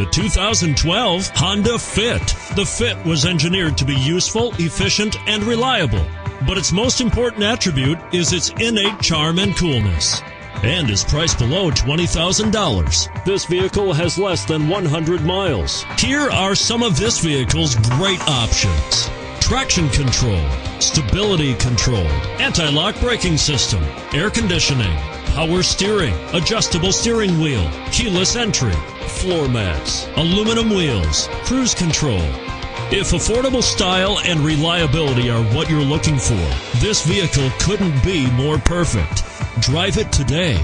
The 2012 Honda Fit. The Fit was engineered to be useful, efficient, and reliable. But its most important attribute is its innate charm and coolness and is priced below $20,000. This vehicle has less than 100 miles. Here are some of this vehicle's great options. Traction control, stability control, anti-lock braking system, air conditioning, power steering, adjustable steering wheel, keyless entry, floor mats, aluminum wheels, cruise control. If affordable style and reliability are what you're looking for, this vehicle couldn't be more perfect. Drive it today.